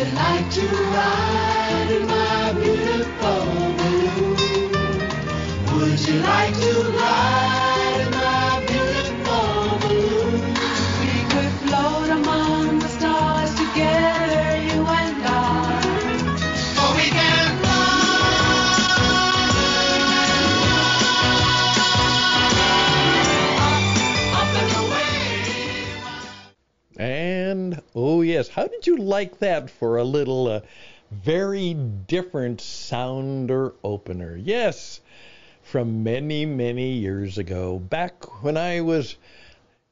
you like to ride in my beautiful balloon? Would you like to ride how did you like that for a little uh, very different sounder opener? Yes, from many many years ago, back when I was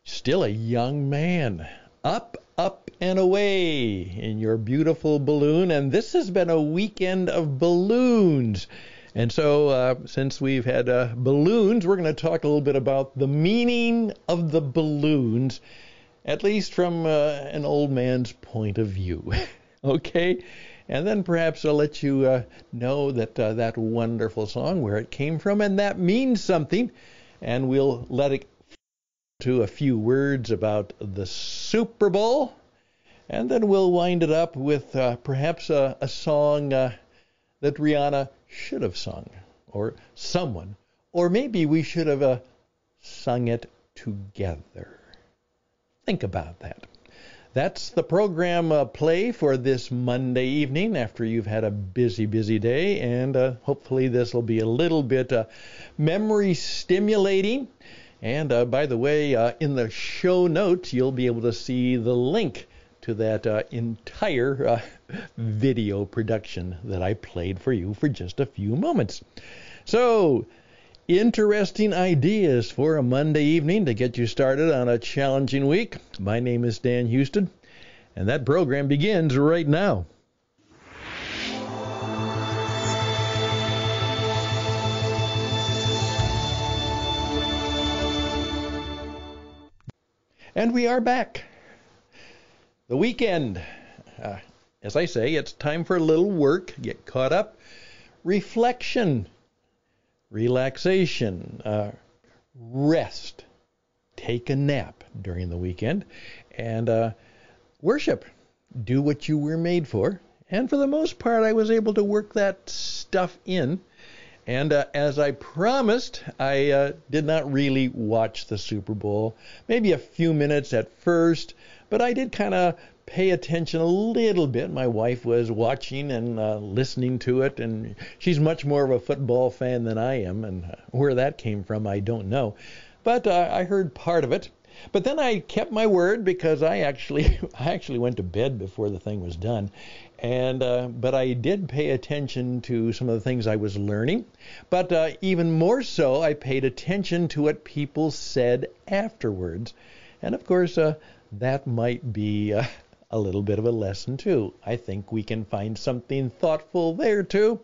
still a young man. Up, up and away in your beautiful balloon, and this has been a weekend of balloons. And so, uh, since we've had uh, balloons, we're going to talk a little bit about the meaning of the balloons at least from uh, an old man's point of view. okay? And then perhaps I'll let you uh, know that uh, that wonderful song, where it came from, and that means something. And we'll let it to a few words about the Super Bowl. And then we'll wind it up with uh, perhaps a, a song uh, that Rihanna should have sung, or someone. Or maybe we should have uh, sung it together. Think about that. That's the program uh, play for this Monday evening after you've had a busy, busy day, and uh, hopefully this will be a little bit uh, memory stimulating. And uh, by the way, uh, in the show notes, you'll be able to see the link to that uh, entire video production that I played for you for just a few moments. So, interesting ideas for a Monday evening to get you started on a challenging week. My name is Dan Houston, and that program begins right now. And we are back. The weekend. Uh, as I say, it's time for a little work, get caught up, reflection, relaxation, uh, rest, take a nap during the weekend, and uh, worship. Do what you were made for. And for the most part, I was able to work that stuff in. And uh, as I promised, I uh, did not really watch the Super Bowl. Maybe a few minutes at first, but I did kind of pay attention a little bit. My wife was watching and uh, listening to it, and she's much more of a football fan than I am. And uh, where that came from, I don't know. But uh, I heard part of it. But then I kept my word because I actually I actually went to bed before the thing was done, and uh, but I did pay attention to some of the things I was learning. But uh, even more so, I paid attention to what people said afterwards, and of course uh, that might be uh, a little bit of a lesson too. I think we can find something thoughtful there too,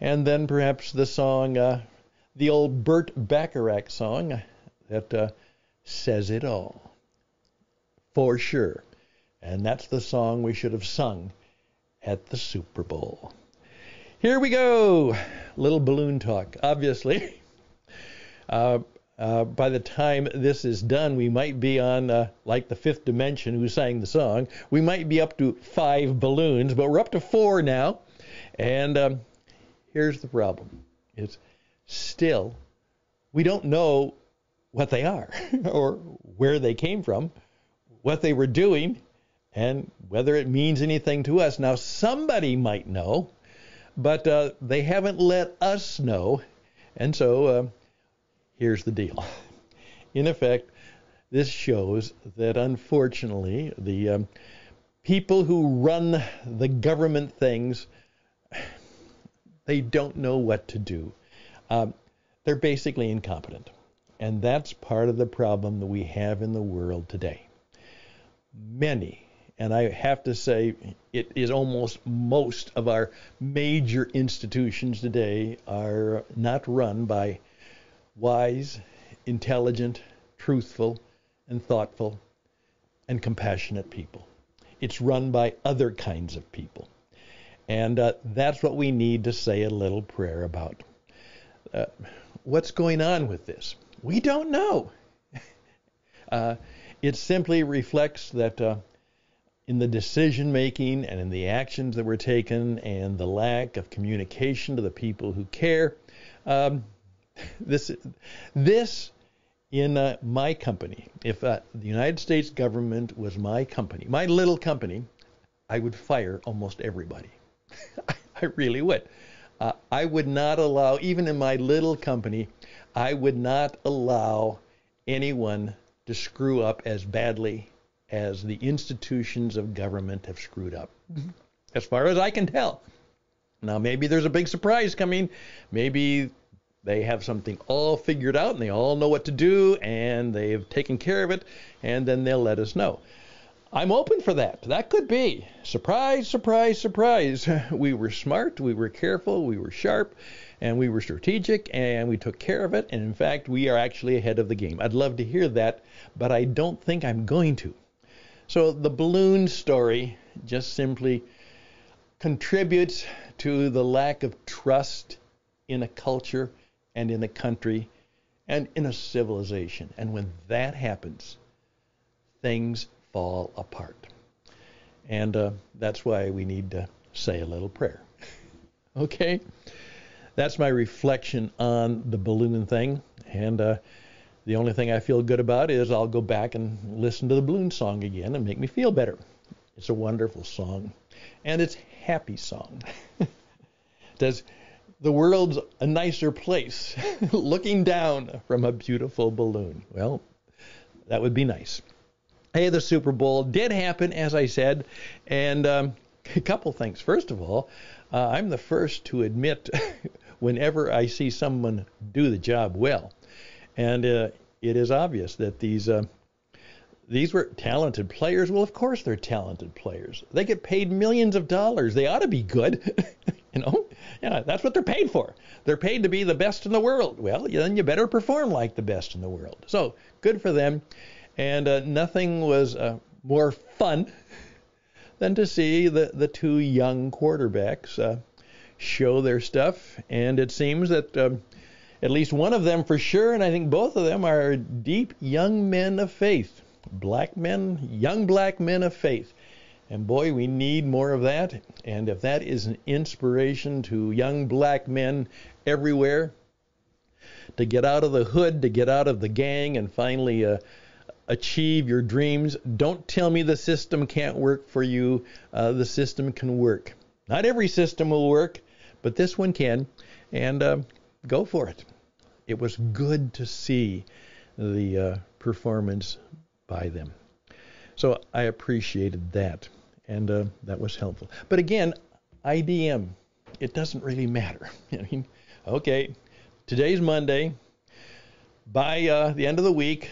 and then perhaps the song, uh, the old Burt Bacharach song that uh, says it all. For sure. And that's the song we should have sung at the Super Bowl. Here we go. Little balloon talk, obviously. Uh, uh, by the time this is done, we might be on, uh, like the fifth dimension who sang the song, we might be up to five balloons, but we're up to four now. And um, here's the problem it's still, we don't know what they are or where they came from, what they were doing, and whether it means anything to us. Now, somebody might know, but uh, they haven't let us know. And so uh, here's the deal. In effect, this shows that unfortunately, the um, people who run the government things, they don't know what to do. Um, they're basically incompetent. And that's part of the problem that we have in the world today. Many, and I have to say, it is almost most of our major institutions today are not run by wise, intelligent, truthful, and thoughtful and compassionate people. It's run by other kinds of people. And uh, that's what we need to say a little prayer about. Uh, what's going on with this? We don't know. uh, it simply reflects that uh, in the decision making and in the actions that were taken and the lack of communication to the people who care. Um, this, this in uh, my company, if uh, the United States government was my company, my little company, I would fire almost everybody. I really would. Uh, I would not allow, even in my little company, I would not allow anyone to screw up as badly as the institutions of government have screwed up, as far as I can tell. Now, maybe there's a big surprise coming. Maybe they have something all figured out and they all know what to do and they've taken care of it, and then they'll let us know. I'm open for that. That could be. Surprise, surprise, surprise. We were smart, we were careful, we were sharp, and we were strategic, and we took care of it. And in fact, we are actually ahead of the game. I'd love to hear that, but I don't think I'm going to. So the balloon story just simply contributes to the lack of trust in a culture and in a country and in a civilization. And when that happens, things fall apart. And uh, that's why we need to say a little prayer. okay? That's my reflection on the balloon thing. And uh, the only thing I feel good about is I'll go back and listen to the balloon song again and make me feel better. It's a wonderful song. And it's a happy song. Does the world's a nicer place looking down from a beautiful balloon? Well, that would be nice. Hey, the Super Bowl did happen, as I said, and um, a couple things. First of all, uh, I'm the first to admit whenever I see someone do the job well, and uh, it is obvious that these uh, these were talented players. Well, of course they're talented players. They get paid millions of dollars. They ought to be good. you know, yeah, that's what they're paid for. They're paid to be the best in the world. Well, then you better perform like the best in the world. So good for them. And uh, nothing was uh, more fun than to see the, the two young quarterbacks uh, show their stuff. And it seems that um, at least one of them for sure, and I think both of them are deep young men of faith. Black men, young black men of faith. And boy, we need more of that. And if that is an inspiration to young black men everywhere to get out of the hood, to get out of the gang, and finally uh, achieve your dreams. Don't tell me the system can't work for you. Uh, the system can work. Not every system will work, but this one can. And uh, go for it. It was good to see the uh, performance by them. So I appreciated that, and uh, that was helpful. But again, IBM, it doesn't really matter. I mean, okay, today's Monday. By uh, the end of the week,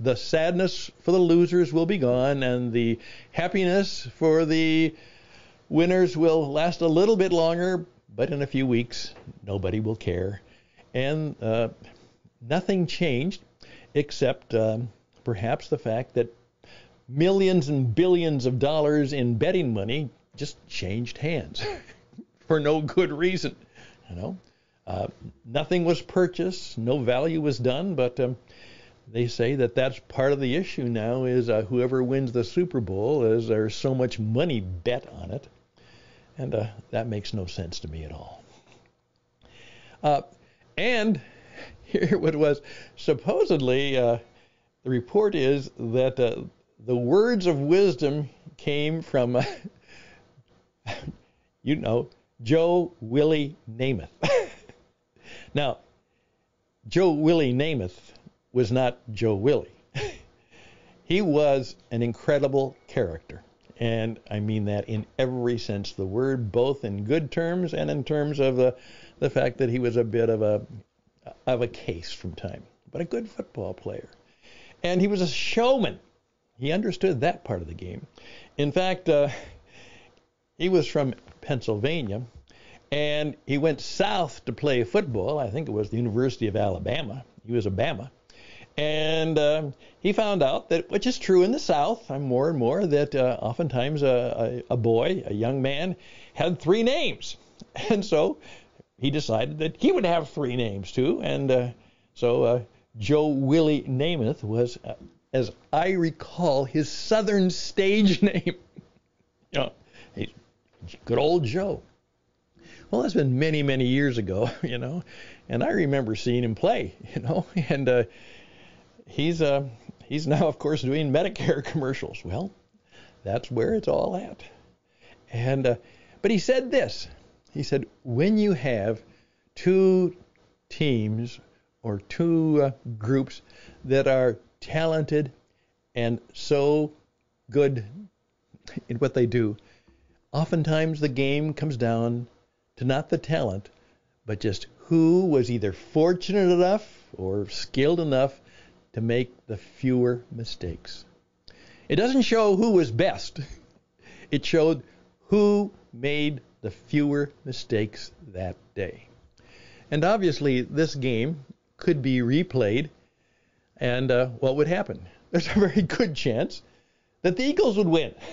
the sadness for the losers will be gone, and the happiness for the winners will last a little bit longer, but in a few weeks, nobody will care. And uh, nothing changed except um, perhaps the fact that millions and billions of dollars in betting money just changed hands for no good reason. You know, uh, nothing was purchased, no value was done, but um, they say that that's part of the issue now is uh, whoever wins the Super Bowl is there's so much money bet on it, and uh, that makes no sense to me at all. Uh, and here what was supposedly uh, the report is that uh, the words of wisdom came from, you know, Joe Willie Namath. now, Joe Willie Namath was not Joe Willie. he was an incredible character. And I mean that in every sense of the word, both in good terms and in terms of the, the fact that he was a bit of a of a case from time, but a good football player. And he was a showman. He understood that part of the game. In fact, uh, he was from Pennsylvania, and he went south to play football. I think it was the University of Alabama. He was a Bama. And uh, he found out that, which is true in the South, more and more, that uh, oftentimes a, a, a, boy, a young man, had three names. And so he decided that he would have three names too. And uh, so uh, Joe Willie Namath was, uh, as I recall, his Southern stage name. You know, good old Joe. Well, that's been many, many years ago, you know, and I remember seeing him play, you know, and uh, he's uh, he's now, of course, doing Medicare commercials. Well, that's where it's all at. And uh, but he said this. He said, when you have two teams or two uh, groups that are talented and so good in what they do, oftentimes the game comes down to not the talent, but just who was either fortunate enough or skilled enough to make the fewer mistakes. It doesn't show who was best. It showed who made the fewer mistakes that day. And obviously, this game could be replayed, and uh, what would happen? There's a very good chance that the Eagles would win.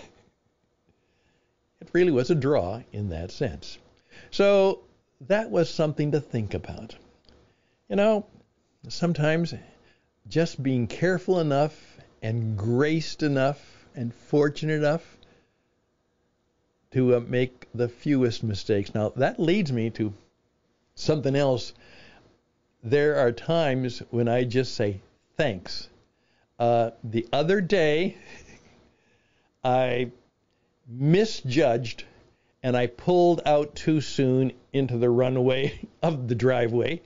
It really was a draw in that sense. So that was something to think about. You know, sometimes just being careful enough and graced enough and fortunate enough to uh, make the fewest mistakes. Now, that leads me to something else. There are times when I just say thanks. Uh, the other day, I misjudged and I pulled out too soon into the runway of the driveway.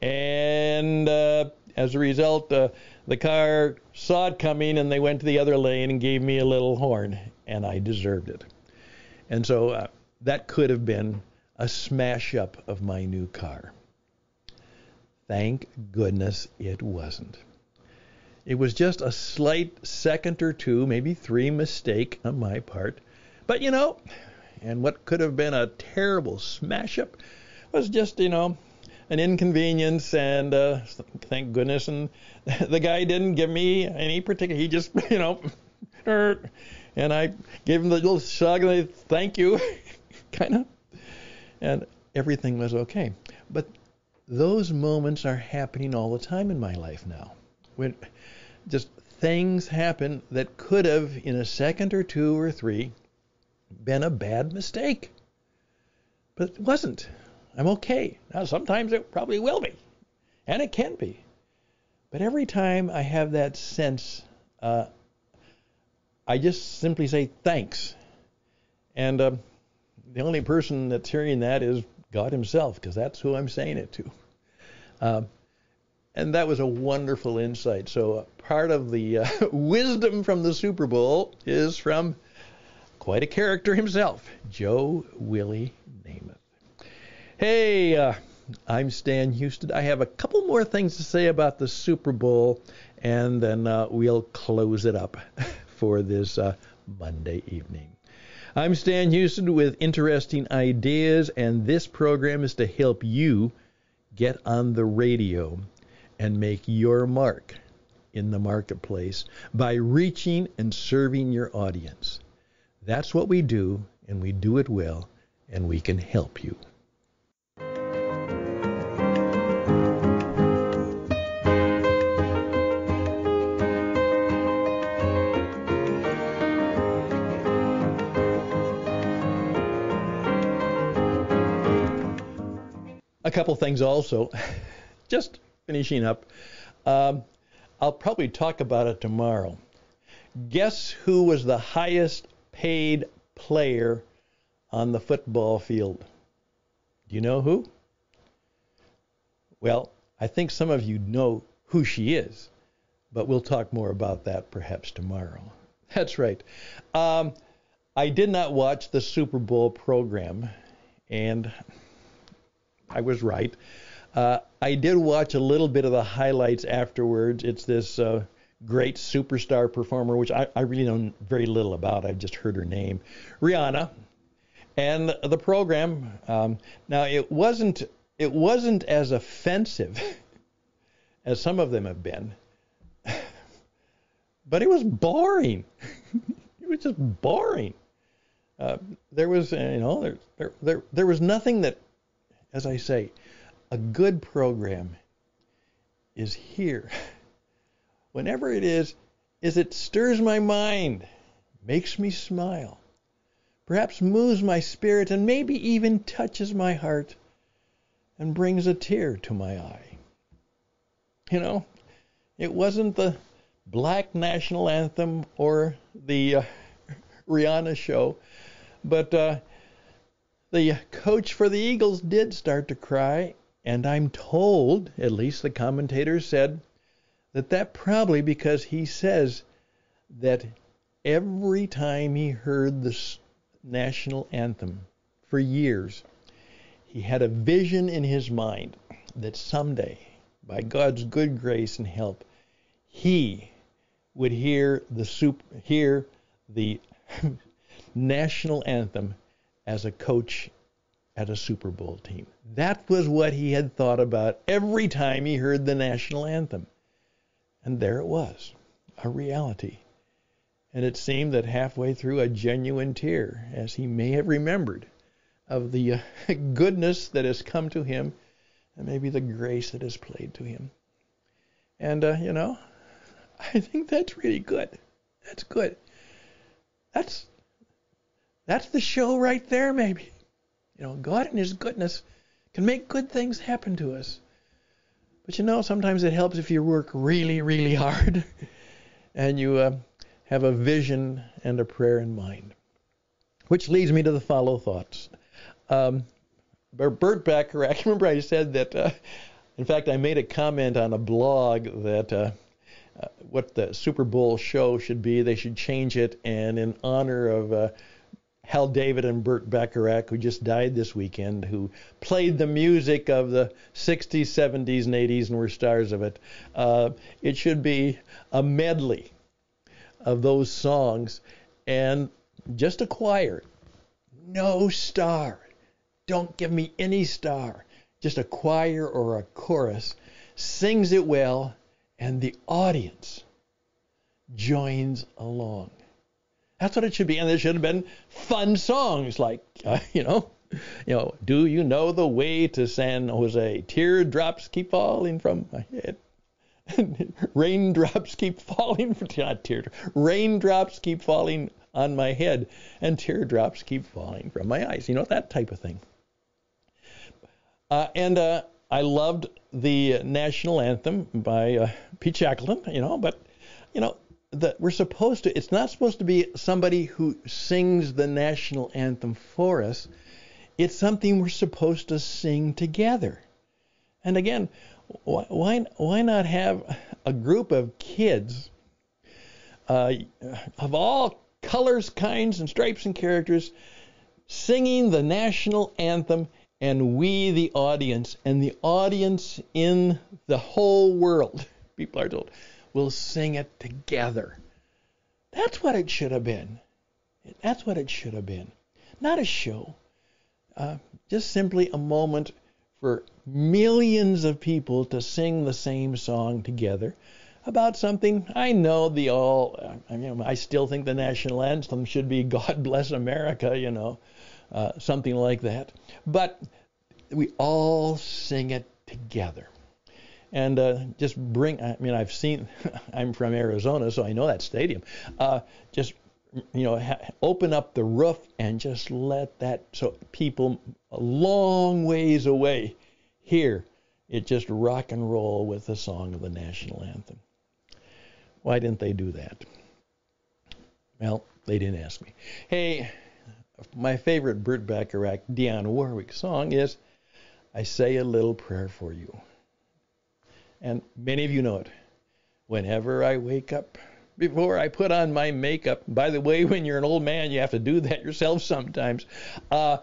And uh, as a result, uh, the car saw it coming and they went to the other lane and gave me a little horn, and I deserved it. And so uh, that could have been a smash up of my new car. Thank goodness it wasn't. It was just a slight second or two, maybe three mistake on my part. But you know, and what could have been a terrible smash up was just, you know, an inconvenience and uh, thank goodness and the guy didn't give me any particular he just you know and I gave him the little shrug and I thank you kind of and everything was okay but those moments are happening all the time in my life now when just things happen that could have in a second or two or three been a bad mistake but it wasn't I'm okay. Now, sometimes it probably will be, and it can be. But every time I have that sense, uh, I just simply say thanks. And uh, the only person that's hearing that is God Himself, because that's who I'm saying it to. Uh, and that was a wonderful insight. So, uh, part of the uh, wisdom from the Super Bowl is from quite a character himself, Joe Willie Namath. Hey, uh, I'm Stan Houston. I have a couple more things to say about the Super Bowl, and then uh, we'll close it up for this uh, Monday evening. I'm Stan Houston with interesting ideas, and this program is to help you get on the radio and make your mark in the marketplace by reaching and serving your audience. That's what we do, and we do it well, and we can help you. a couple things also. Just finishing up. Um, I'll probably talk about it tomorrow. Guess who was the highest paid player on the football field? Do you know who? Well, I think some of you know who she is, but we'll talk more about that perhaps tomorrow. That's right. Um, I did not watch the Super Bowl program, and I was right. Uh, I did watch a little bit of the highlights afterwards. It's this uh, great superstar performer, which I, I really know very little about. I've just heard her name, Rihanna, and the program. Um, now it wasn't it wasn't as offensive as some of them have been, but it was boring. it was just boring. Uh, there was, you know, there, there, there, there was nothing that as I say, a good program is here. Whenever it is, is it stirs my mind, makes me smile, perhaps moves my spirit and maybe even touches my heart and brings a tear to my eye. You know, it wasn't the black national anthem or the uh, Rihanna show, but uh, the coach for the Eagles did start to cry, and I'm told, at least the commentators said, that that probably because he says that every time he heard the national anthem for years, he had a vision in his mind that someday, by God's good grace and help, he would hear the soup, hear the national anthem as a coach at a Super Bowl team. That was what he had thought about every time he heard the national anthem. And there it was, a reality. And it seemed that halfway through a genuine tear, as he may have remembered of the uh, goodness that has come to him and maybe the grace that has played to him. And, uh, you know, I think that's really good. That's good. That's that's the show right there, maybe. You know, God in His goodness can make good things happen to us. But you know, sometimes it helps if you work really, really hard and you uh, have a vision and a prayer in mind. Which leads me to the follow thoughts. Um, Burt I remember I said that, uh, in fact, I made a comment on a blog that uh, uh, what the Super Bowl show should be, they should change it, and in honor of uh, Hal David and Burt Bacharach, who just died this weekend, who played the music of the 60s, 70s, and 80s and were stars of it. Uh, it should be a medley of those songs and just a choir. No star. Don't give me any star. Just a choir or a chorus sings it well, and the audience joins along. That's what it should be. And there should have been fun songs like, uh, you know, you know, do you know the way to San Jose? Teardrops keep falling from my head. raindrops keep falling from not teardrops. Raindrops keep falling on my head, and teardrops keep falling from my eyes. You know that type of thing. Uh, and uh, I loved the national anthem by uh, Pete Shackleton. You know, but you know that we're supposed to it's not supposed to be somebody who sings the national anthem for us. It's something we're supposed to sing together. And again why why not have a group of kids uh, of all colors kinds and stripes and characters singing the national anthem and we the audience and the audience in the whole world people are told We'll sing it together. That's what it should have been. That's what it should have been. Not a show. Uh, just simply a moment for millions of people to sing the same song together about something. I know the all. I mean, I still think the national anthem should be "God Bless America," you know, uh, something like that. But we all sing it together and uh, just bring. I mean, I've seen. I'm from Arizona, so I know that stadium. Uh, just you know, ha- open up the roof and just let that so people a long ways away hear it just rock and roll with the song of the national anthem. Why didn't they do that? Well, they didn't ask me. Hey, my favorite Burt Bacharach Dionne Warwick song is I Say a Little Prayer for You. And many of you know it. Whenever I wake up, before I put on my makeup, by the way, when you're an old man, you have to do that yourself sometimes. Uh,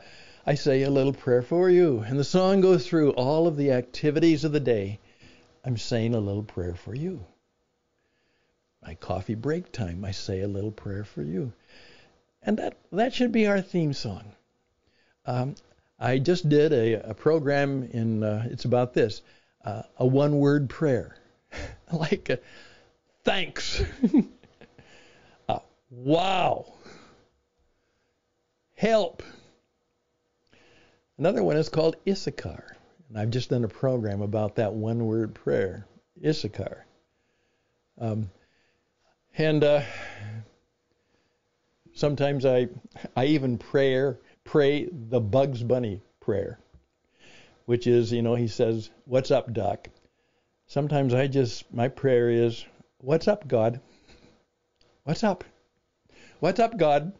I say a little prayer for you. And the song goes through all of the activities of the day. I'm saying a little prayer for you. My coffee break time, I say a little prayer for you. And that, that should be our theme song. Um, I just did a, a program in, uh, it's about this uh, a one word prayer like a, thanks, uh, wow, help. Another one is called Issachar. And I've just done a program about that one word prayer, Issachar. Um, and uh, Sometimes I I even pray pray the Bugs Bunny prayer, which is, you know, he says, "What's up, Doc?" Sometimes I just my prayer is, "What's up, God? What's up? What's up, God?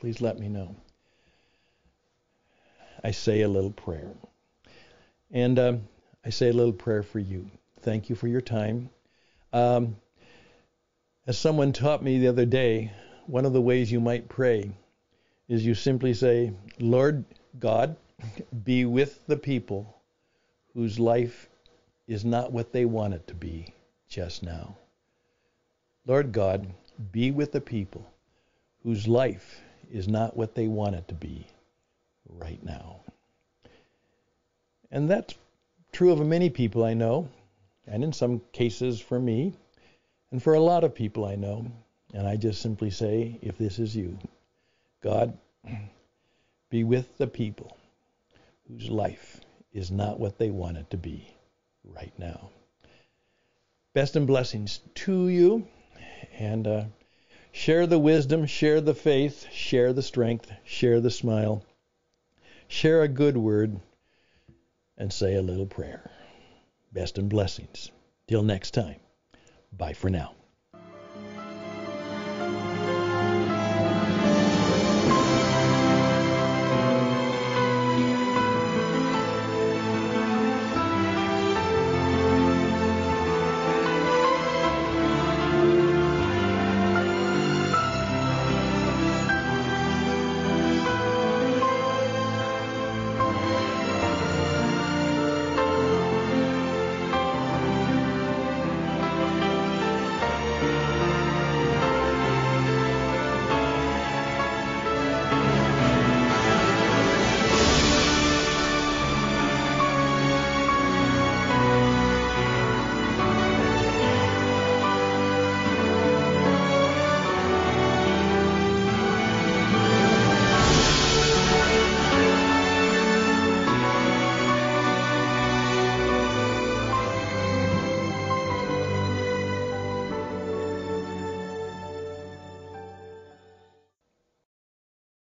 Please let me know." I say a little prayer. And um, I say a little prayer for you. Thank you for your time. Um, as someone taught me the other day, one of the ways you might pray is you simply say, Lord God, be with the people whose life is not what they want it to be just now. Lord God, be with the people whose life is not what they want it to be right now. And that's true of many people I know, and in some cases for me, and for a lot of people I know. And I just simply say, if this is you, God, be with the people whose life is not what they want it to be right now. Best and blessings to you, and uh, share the wisdom, share the faith, share the strength, share the smile, share a good word, and say a little prayer. Best and blessings. Till next time. Bye for now.